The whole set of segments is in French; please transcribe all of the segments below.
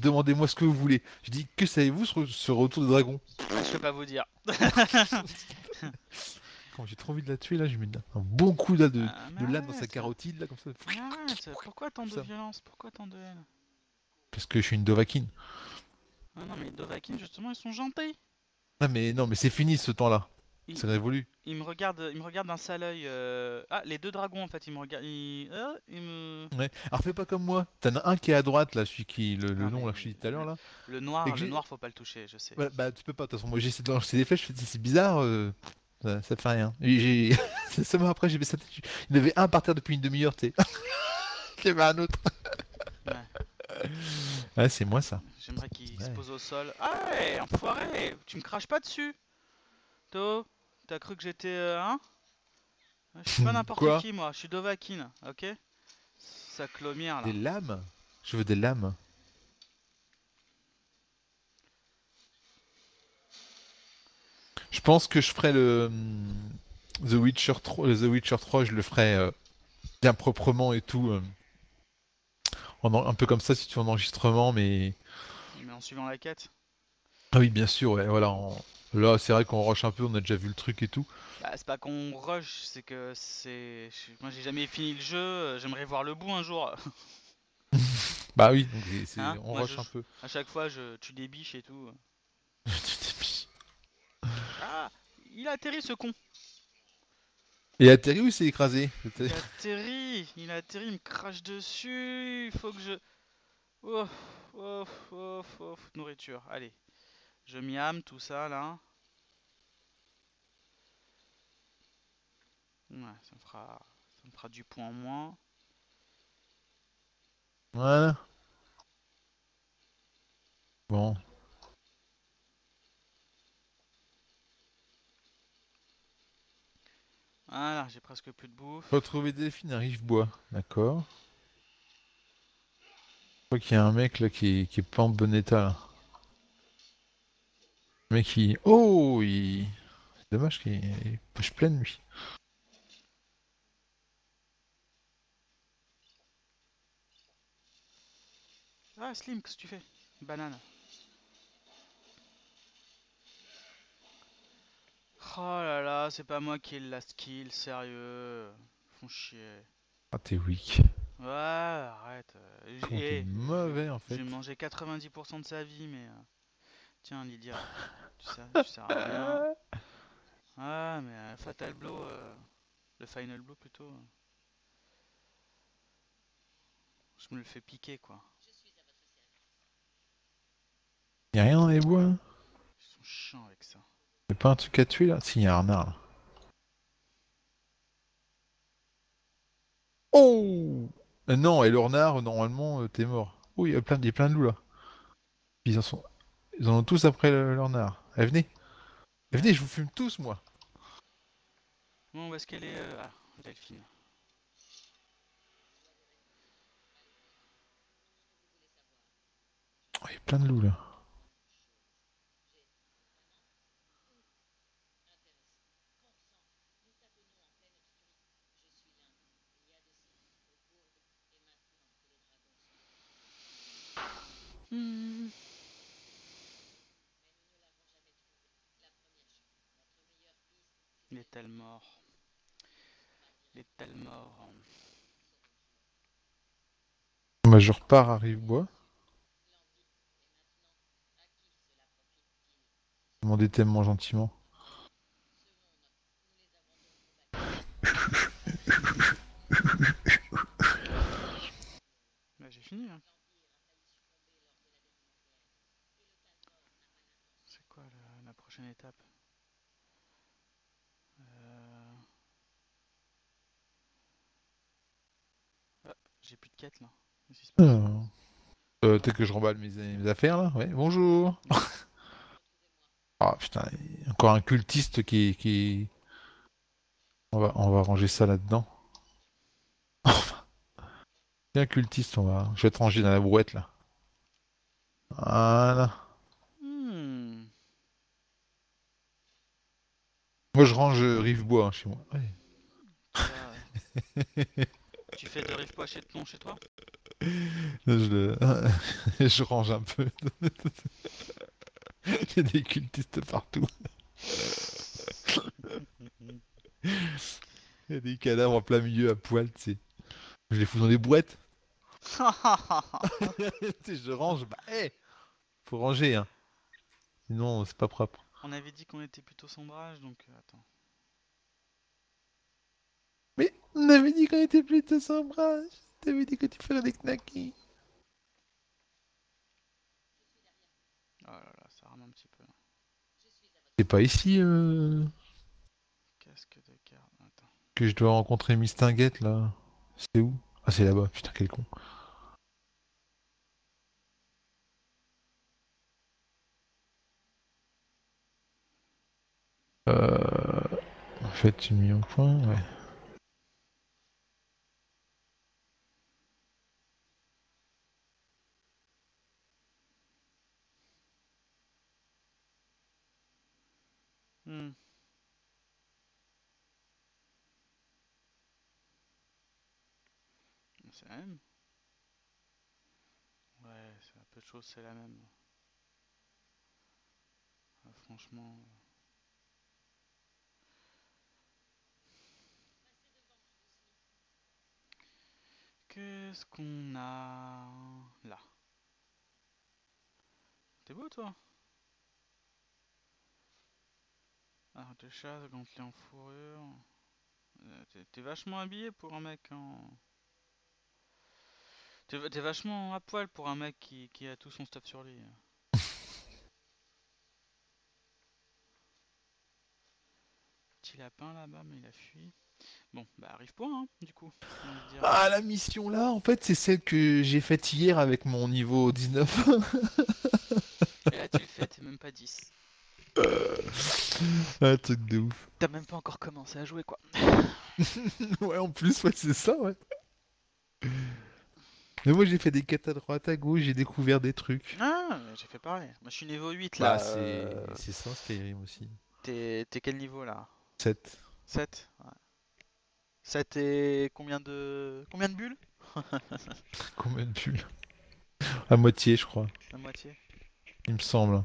demandez-moi ce que vous voulez. Je dis, que savez-vous sur ce retour de dragon Je peux pas vous dire. Quand j'ai trop envie de la tuer, là, je mets un bon coup là, de, Ah, de dans sa carotide, là, comme ça. Mais arrête, pourquoi tant de Ça. violence Pourquoi tant de haine Parce que je suis une Dovahkiin. Ah non, mais les Dovahkiin, justement, ils sont gentils. Non, mais non, mais c'est fini ce temps-là. Il- C'est révolu. Ils me regardent, ils me regardent d'un sale œil. euh, Ah, les deux dragons, en fait, ils me regardent. Ils... ah, me... Ouais. Alors fais pas comme moi. T'en as un qui est à droite, là, celui qui. Le, le Ah, nom, là, que je dit tout à l'heure, là. Le noir, le noir, faut pas le toucher, je sais. Bah, bah, tu peux pas, de toute façon. Moi, j'essaie de lancer des flèches, c'est bizarre. euh, Ça, ça fait rien. Seulement après, j'ai ça. Il y avait un par terre depuis une demi-heure, tu. Il y avait un autre. Ouais. Ouais, c'est moi ça. J'aimerais qu'il se Ouais. pose au sol. Ah ouais, enfoiré Tu me craches pas dessus To, t'as cru que j'étais... euh, hein Je suis pas n'importe qui, moi. Je suis Dovahkiin, ok Sa clomière, là. Des lames Je veux des lames. Je pense que je ferai le hum, The Witcher 3, le The Witcher 3, je le ferai euh, bien proprement et tout. euh, en- un peu comme ça si tu veux en enregistrement, mais Mais en suivant la quête? ah oui, bien sûr, ouais, voilà. en- Là, c'est vrai qu'on rush un peu, on a déjà vu le truc et tout. Bah, c'est pas qu'on rush, c'est que c'est... Moi, j'ai jamais fini le jeu, euh, j'aimerais voir le bout un jour. Bah oui, Hein, on moi, rush je- un peu. À chaque fois, je tue des biches et tout. Ah Il a atterri, ce con Et atterri ou c'est écrasé? Il a atterri, il a atterri, il me crache dessus, il faut que je... Ouf, ouf, ouf, ouf, nourriture, allez. Je miame tout ça, là. Ouais, ça me fera, ça me fera du point en moins. Voilà. Bon. Voilà, j'ai presque plus de bouffe. Retrouver Delphine à Rive-Bois, d'accord. Je crois qu'il y a un mec là qui qui est pas en bon état là. Mec qui... Oh il... C'est dommage qu'il poche pleine lui. Ah, Slim, qu'est-ce que tu fais? Banane. Oh là là, c'est pas moi qui ai le last kill, sérieux. Font chier. Ah t'es weak. Ouais, arrête. euh, j'ai- t'es mauvais en fait. J'ai mangé 90% de sa vie, mais... Tiens, Lydia, tu sais, tu sers à rien. Ah, mais euh, Fatal Blow, euh, le Final Blow plutôt. Je me le fais piquer, quoi. Y a rien dans les bois hein? Ils sont chiants avec ça. Y'a pas un truc à tuer là? Si, y a un renard là. Oh Euh, Non, et le renard, normalement, t'es mort. Oh, il y a plein, y a plein de loups là. Ils en sont... Ils en ont tous après le, le renard. Eh, venez Eh, venez, je vous fume tous, moi Bon, où est-ce qu'elle est euh, Ah, Delphine. Oh, y a plein de loups là. Hmm. Il est tel mort. Il est tel mort. Bah, je repars à Rive-Bois. Demandez tellement gentiment. Bah, j'ai fini. hein. C'est quoi la, la prochaine étape Euh, ah, J'ai plus de quête là. Alors... Euh, Peut-être que je remballe mes, mes affaires là. Ouais, bonjour. Ah putain, encore un cultiste qui, qui... On va, on va ranger ça là-dedans. Un cultiste, on va... Je vais te ranger dans la brouette là. Voilà. Hmm. Moi je range euh, Rive-Bois hein, chez moi. Ouais. Euh, tu fais de rive chez, non, chez toi? Je, le- je range un peu. Il y a des cultistes partout. Il y a des cadavres en plein milieu à poil, tu sais. Je les fous dans des boîtes. Je range. Bah, hé Faut ranger, hein. Sinon, c'est pas propre. On avait dit qu'on était plutôt sombrage, donc euh, attends. Mais on avait dit qu'on était plutôt sombrage. T'avais dit que tu ferais des knackis. Oh là là, ça rame un petit peu. C'est pas ici euh, Casque de garde. Attends. que je dois rencontrer Mistinguette, là? C'est où? Ah, c'est là-bas. Putain, quel con. Euh... En fait, tu mis au point, ouais. Hmm. C'est la même Ouais, c'est un peu de choses, c'est la même. Ah, franchement. Qu'est-ce qu'on a là? T'es beau toi? Ah, de chasse, gantelet en fourrure. Euh, T'es vachement habillé pour un mec en. T'es va- t'es vachement à poil pour un mec qui, qui a tout son stuff sur lui. Petit lapin là-bas, mais il a fui. Bon, bah arrive point, hein, du coup. dire. Ah, la mission là, en fait, c'est celle que j'ai faite hier avec mon niveau 19. Et là, tu le fais, t'es même pas 10. Un truc de ouf. T'as même pas encore commencé à jouer, quoi. Ouais, en plus, ouais, c'est ça, ouais. Mais moi, j'ai fait des quêtes à droite, à gauche, j'ai découvert des trucs. Ah, j'ai fait pareil. Moi, je suis niveau 8 là. Bah, c'est euh, c'est ça, Skyrim aussi. T'es t'es quel niveau là? 7. 7 ouais. 7 et combien de. Combien de bulles? Combien de bulles? À moitié, je crois. La moitié. Il me semble.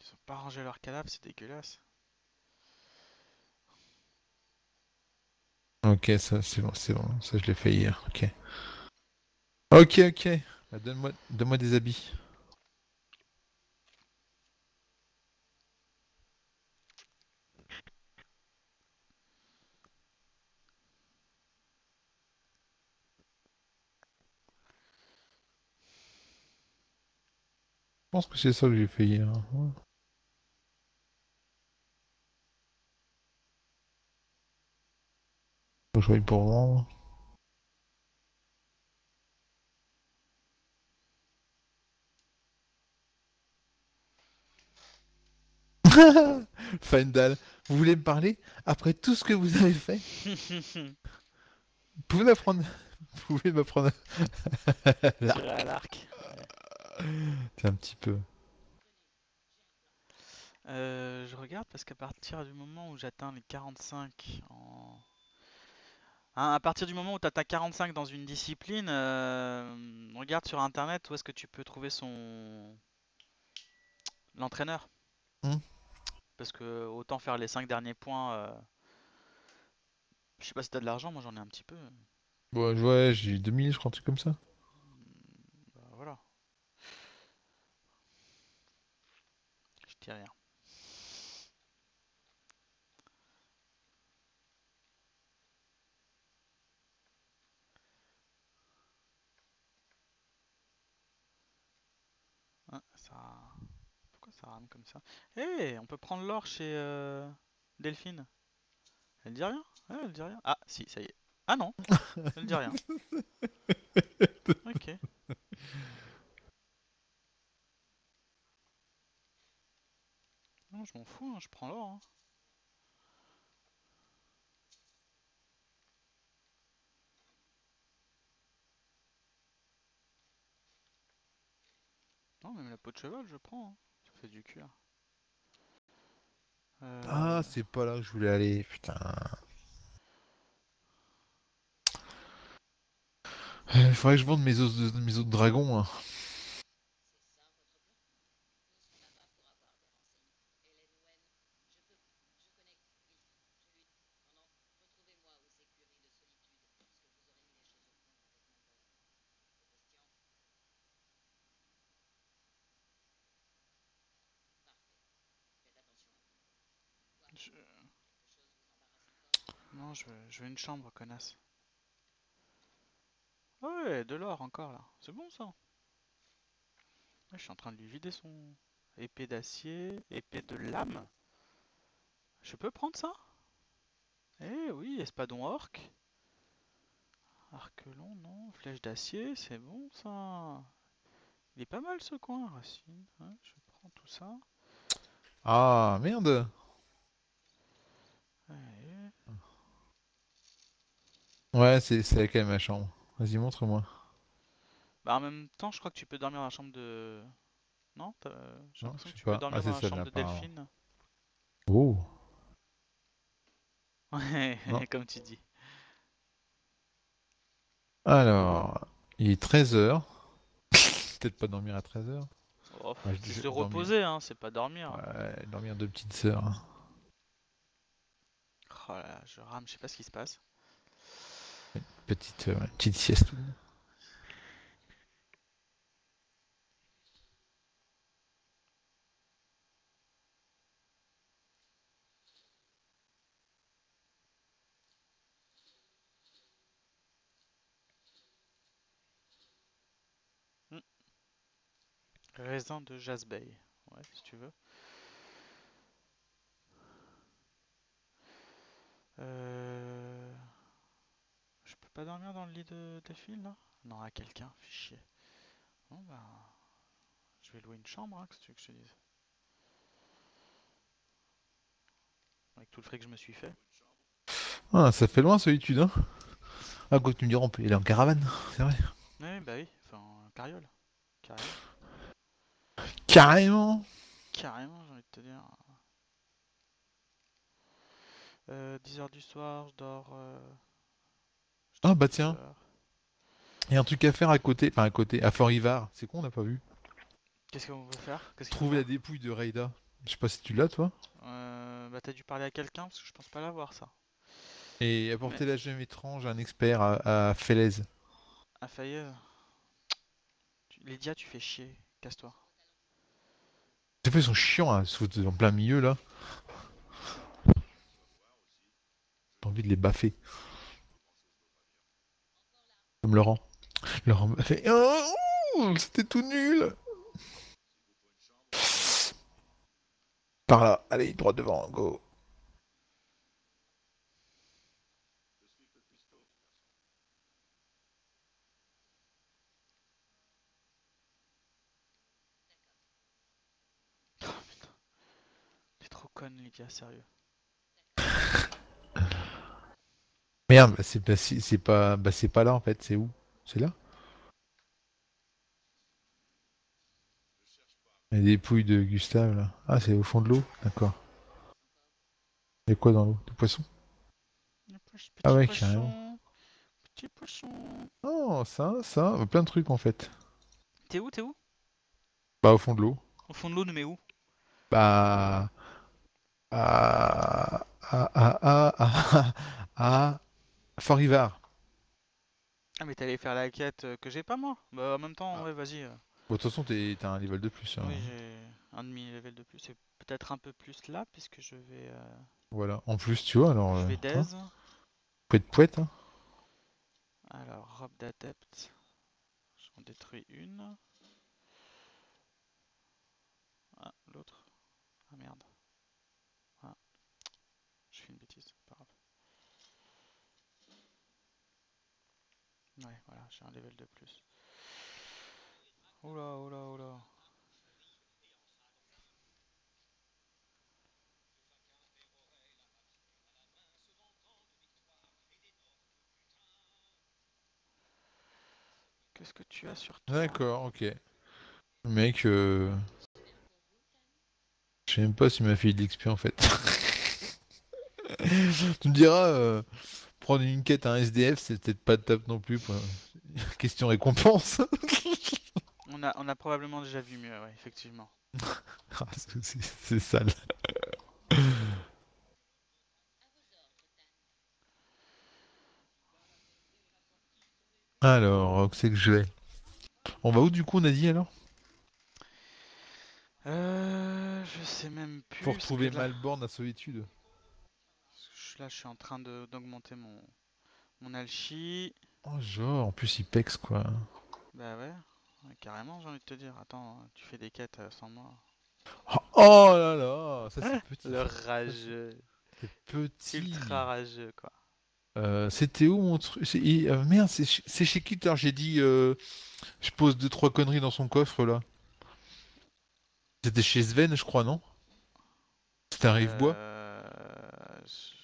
Ils ont pas rangé leur cadavre, c'est dégueulasse. Ok, ça, c'est bon, c'est bon. Ça, je l'ai fait hier. Ok. Ok, ok. Bah, donne-moi donne-moi des habits. Je pense que c'est ça que j'ai fait hier. Que je pour vendre. Fendal, vous voulez me parler Après tout ce que vous avez fait? Vous pouvez m'apprendre Vous pouvez m'apprendre à l'arc. C'est un petit peu. Euh, je regarde parce qu'à partir du moment où j'atteins les 45 en... Hein, à partir du moment où tu atteins 45 dans une discipline, euh, regarde sur internet où est-ce que tu peux trouver son... l'entraîneur. Hmm. Parce que autant faire les 5 derniers points... euh, Je sais pas si t'as de l'argent, moi j'en ai un petit peu. Ouais, ouais j'ai 2000, je crois, un truc comme ça. Bah, voilà. Je dis rien. Ah, ça... Pourquoi ça rame comme ça Eh, on peut prendre l'or chez euh, Delphine. Elle dit rien Ouais, elle dit rien. Ah, si, ça y est. Ah non, elle dit rien. Ok. Non, je m'en fous, hein, je prends l'or. hein. Non, même la peau de cheval, je prends. hein. Du cuir. Euh, Ah, c'est pas là que je voulais aller, putain. Il faudrait que je vende mes os de, mes os de dragon. hein. Non, je veux, une chambre, connasse. Ouais, de l'or encore là. C'est bon ça. Je suis en train de lui vider son épée d'acier, épée de lame. Je peux prendre ça? Eh oui, espadon orc. Arc long, non. Flèche d'acier, c'est bon ça. Il est pas mal ce coin, racine. Je prends tout ça. Ah, merde. Ouais, c'est c'est laquelle ma chambre? Vas-y, montre-moi. Bah en même temps, je crois que tu peux dormir dans la chambre de... Non? t'as- J'ai Non, l'impression je que sais tu peux pas. dormir Ah, dans la chambre de apparemment. Delphine. Oh. Ouais, Non. comme tu dis. Alors, il est 13h. Peut-être pas dormir à 13h. Oh, Ouais, je c'est se dormir. reposer, hein, c'est pas dormir. Ouais, dormir deux petites sœurs. hein. Oh là là, je rame, je sais pas ce qui se passe. Petite, euh, petite sieste. Raisin de Jasbay. Ouais, si tu veux. Euh... Pas dormir dans le lit de Delphine là? Non, à quelqu'un, fichier. Bon bah... Je vais louer une chambre, hein, que tu veux que je te dise? Avec tout le fric que je me suis fait. Ah, ça fait loin solitude, hein? Ah, quoi que tu me diras, on peut y aller en caravane, c'est vrai. Ouais, bah oui, enfin, carriole. Carrément. Carrément Carrément, j'ai envie de te dire. Euh, 10h du soir, je dors. euh, Ah, bah 10 tiens. Il y a un truc à faire à côté, enfin à côté, à Fort-Ivar. C'est con, on n'a pas vu? Qu'est-ce qu'on veut faire? Trouver la dépouille de Reida. Je sais pas si tu l'as, toi. Euh, bah t'as dû parler à quelqu'un parce que je pense pas l'avoir ça. Et apporter la gemme étrange à un expert à, à Falaise. À Lydia, tu fais chier. Casse-toi. Ces fois, ils sont chiants foutre en plein milieu, là. J'ai envie de les baffer. Comme Laurent. Laurent m'a fait Oh, ouh, C'était tout nul Par là, allez, droit devant, go T'es trop conne, Lydia, sérieux. Merde, bah, c'est bah, c'est- pas, bah, c'est pas là en fait, c'est où? C'est là? Il y a des dépouilles de Gustave là. Ah, c'est au fond de l'eau? D'accord. Il y a quoi dans l'eau? Des poissons? Petit Ah ouais, poisson, carrément. Petit poisson. Oh, ça, ça, plein de trucs en fait. T'es où, t'es où? Bah, au fond de l'eau. Au fond de l'eau, mais où? Bah. À. À. À. À. À. à Fort-Ivar. Ah mais allé faire la quête euh, que j'ai pas moi. Bah en même temps, ouais, vas-y. euh. Bon, de toute façon, t'es- t'as un level de plus. hein. Oui, j'ai un demi-level de plus. C'est peut-être un peu plus là puisque je vais, euh, Voilà. En plus, tu vois, alors. je euh, vais d'aise. Pouette, pouette, hein. Alors, robe d'adepte. J'en détruis une. Ah, l'autre. Ah merde. Ah. Je fais une bêtise, c'est pas grave. Ouais, voilà, j'ai un level de plus. Oula, oula, oula. Qu'est-ce que tu as sur toi? D'accord, ok. Le mec, euh... Je sais même pas si m'a fait de l'XP en fait. tu me diras, euh, prendre une quête à un SDF, c'est peut-être pas top non plus. Pour... Question récompense. On a, on a probablement déjà vu mieux, ouais, effectivement. Ah, c'est- sale. Alors, où c'est que je vais? On va où du coup, on a dit alors? Euh, je sais même plus. Pour retrouver Malborn à Solitude. Là, je suis en train d'augmenter mon, mon alchi. Oh, genre, en plus il pex quoi. Bah ouais, carrément, j'ai envie de te dire. Attends, tu fais des quêtes euh, sans moi. Oh, oh là là, ça c'est petit. Le rageux. C'est petit. Ultra rageux, quoi. Euh, c'était où mon truc? euh, Merde, c'est ch- c'est chez qui j'ai dit euh, je pose deux trois conneries dans son coffre là. C'était chez Sven, je crois, non? C'était un rive-bois?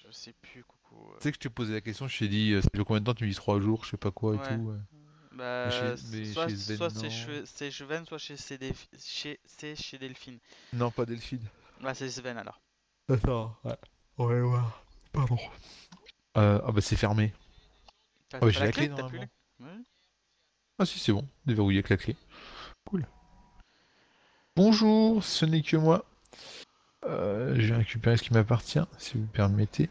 Euh, je sais plus, coucou. Tu sais que je t'ai posé la question, je t'ai dit euh, ça fait combien de temps? Tu me dis trois jours, je sais pas quoi et Ouais. tout. ouais. Bah, chez- s- mais soit, chez Sven, soit c'est non. che- c'est Sven, soit chez, chez, c'est chez Delphine. Non, pas Delphine. Bah, c'est Sven alors. Attends, ouais. Ouais, ouais. Pardon. Euh, ah bah c'est fermé. Ah, bah, j'ai la clé? plus Ouais. Ah si, c'est bon, déverrouillé avec la clé. Cool. Bonjour, ce n'est que moi. Euh, j'ai récupéré ce qui m'appartient, si vous permettez.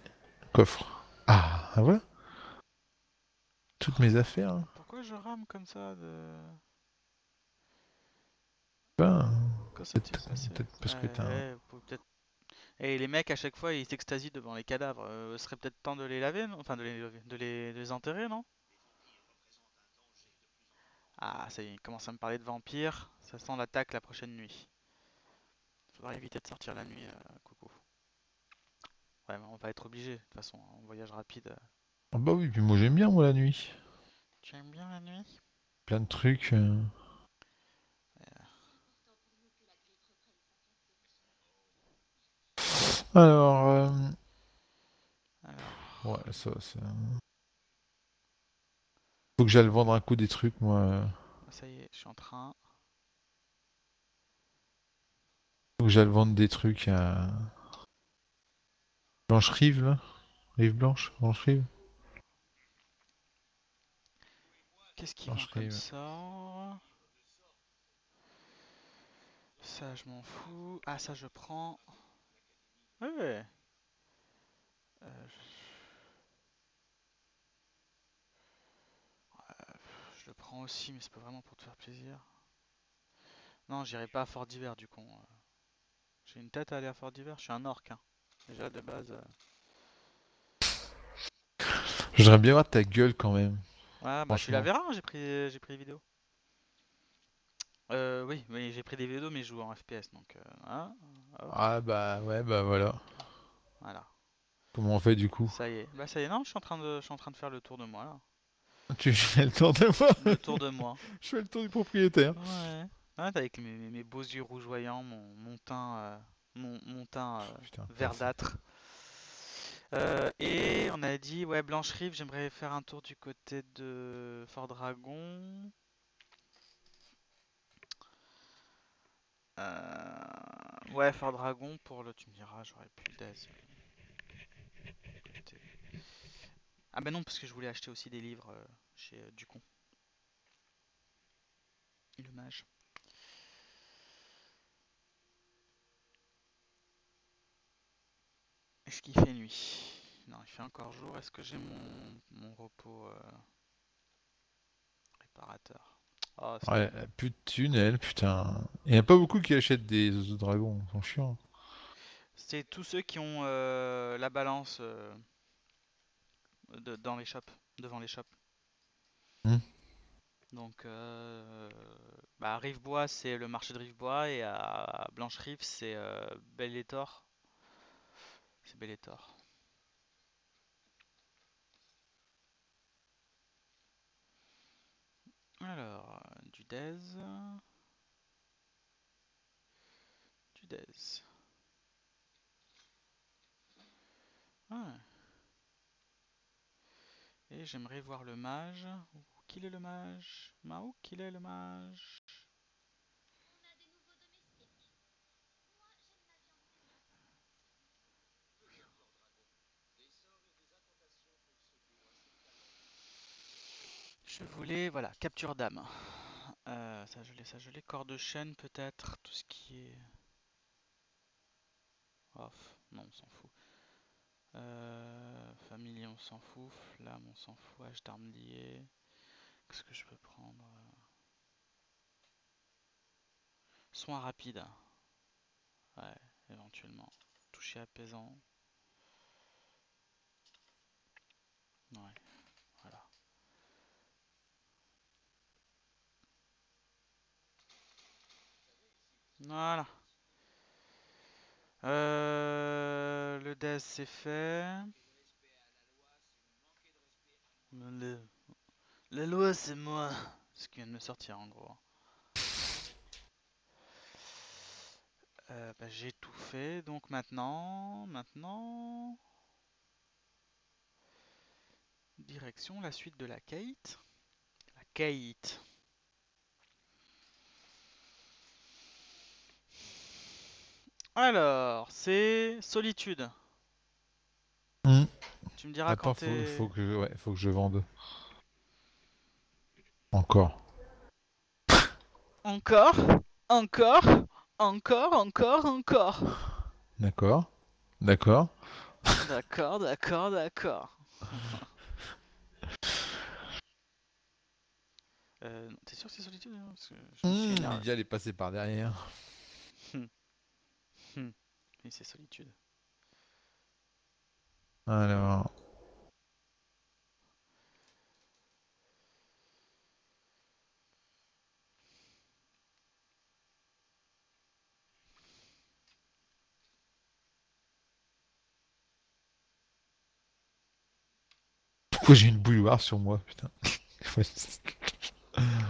Coffre. Ah, ah, voilà. Toutes mes affaires. hein. Pourquoi je rame comme ça de... Ben, Peut-être- parce que t'as un- Ouais, Et les mecs à chaque fois ils s'extasient devant les cadavres. Euh, ce serait peut-être temps de les laver, non? Enfin de les de les, de les enterrer, non? Ah, ça y est, il commence à me parler de vampires. Ça sent l'attaque la prochaine nuit. Faudra éviter de sortir la nuit, euh, coucou. Ouais, mais on va être obligé, de toute façon, en voyage rapide. euh. ah bah oui, puis moi j'aime bien moi la nuit. Tu aimes bien la nuit? Plein de trucs. euh. Alors, euh, Alors, ouais, ça, ça. Faut que j'aille vendre un coup des trucs, moi. ça y est, je suis en train. Faut que j'aille vendre des trucs à. Blanche Rive, là Rive Blanche Blanche Rive Qu'est-ce qui vend comme ça? Ça, je m'en fous. Ah, ça, je prends. Ouais. Euh, je... je le prends aussi, mais c'est pas vraiment pour te faire plaisir. Non, j'irai pas à Fort d'hiver du coup. euh. J'ai une tête à aller à Fort d'hiver. Je suis un orc. hein. Déjà de base. euh. J'aimerais bien voir ta gueule quand même. Ouais, bah tu la verras. J'ai pris, j'ai pris les vidéos. Euh, oui, oui, j'ai pris des vidéos, mais je joue en FPS, donc euh, hein, Ah bah ouais, bah voilà. voilà. Comment on fait du coup? Ça y est. Bah ça y est, non, je suis en train de, je suis en train de faire le tour de moi là. Tu fais le tour de moi? Le tour de moi. Je fais le tour du propriétaire. Ouais. Avec mes, mes- mes beaux yeux rougeoyants, mon, mon teint, euh, mon, mon teint euh, Putain, verdâtre. Euh, et on a dit, ouais, Blanche Rive, j'aimerais faire un tour du côté de Fort Dragon. Ouais, Fort Dragon pour le. Tu me diras, j'aurais pu. Côté- Ah, bah non, parce que je voulais acheter aussi des livres chez Ducon. Le mage. Est-ce qu'il fait nuit? Non, il fait encore jour. Est-ce que j'ai mon, mon repos euh, réparateur? Oh, Ouais, plus de thunes, elle, putain. Il n'y a pas beaucoup qui achètent des os de dragon, ils sont chiants. C'est tous ceux qui ont euh, la balance euh, de- dans les shops, devant les shops. Hmm. Donc, euh, bah, à Rivebois, c'est le marché de Rivebois, et à Blanche-Rive, c'est euh, Belle-Étor. C'est Belle-Étor. Alors, du Dez. Du Dez. Et j'aimerais voir le mage. Qu'il est le mage? Mao, qu'il est le mage? Je voulais, voilà, capture d'âme. Euh, ça je l'ai, ça je l'ai. Corps de chaîne peut-être, tout ce qui est... Off, non on s'en fout. Euh, on s'en fout, flamme on s'en fout, H d'armes liées. Qu'est-ce que je peux prendre Soin rapide. Ouais, éventuellement. Toucher apaisant. Ouais, Voilà. Euh, le death c'est fait. La loi c'est moi. Ce qui vient de me sortir en gros. Euh, bah, j'ai tout fait, donc maintenant, maintenant, direction la suite de la Kate. La Kate. Alors, c'est solitude. Hmm. Tu me diras Attends, quand faut, faut que, ouais, faut que je vende. Encore. Encore, encore, encore, encore, encore. D'accord. D'accord. D'accord, d'accord, d'accord. Euh, T'es sûr que c'est solitude hein Parce que je me suis énervé. Lydia, elle est passée par derrière. Oui, c'est solitude. Alors. Pourquoi j'ai une bouilloire sur moi, putain